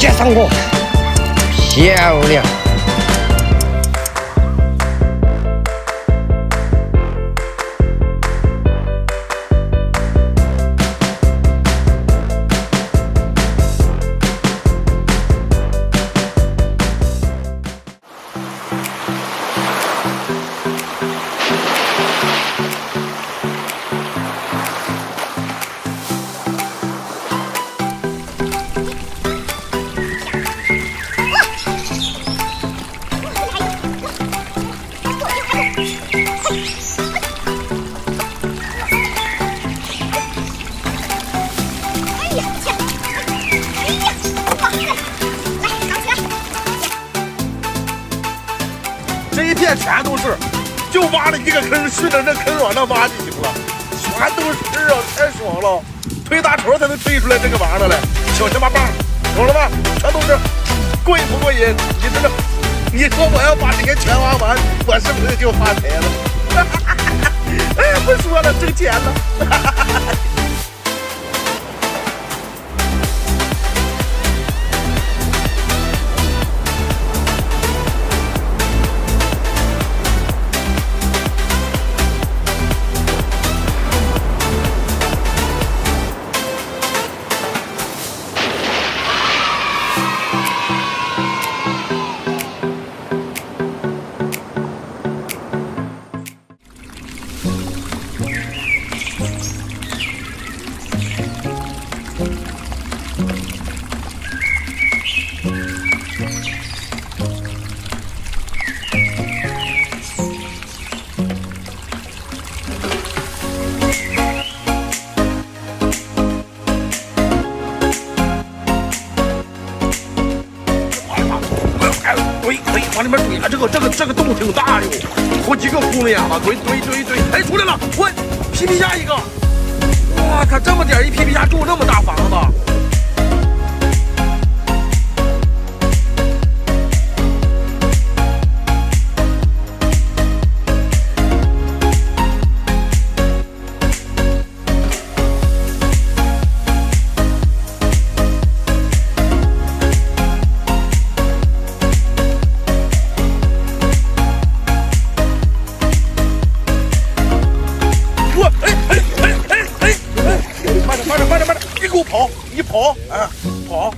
接上我，漂亮。全都是，就挖了一个坑，顺着这坑往那挖就行了，全都是啊，太爽了！推大锤才能推出来这个玩意儿来，小型八棒，懂了吧？全都是，过瘾不过瘾？你这个，你说我要把这些全挖完，我是不是就发财了？哎，不说了，挣钱了！这个这个这个洞挺大哟，好几个窟窿眼吧？怼怼怼怼，哎，出来了！我皮皮虾一个，我靠！这么点一皮皮虾住那么大房子。你跑，你跑，啊，跑。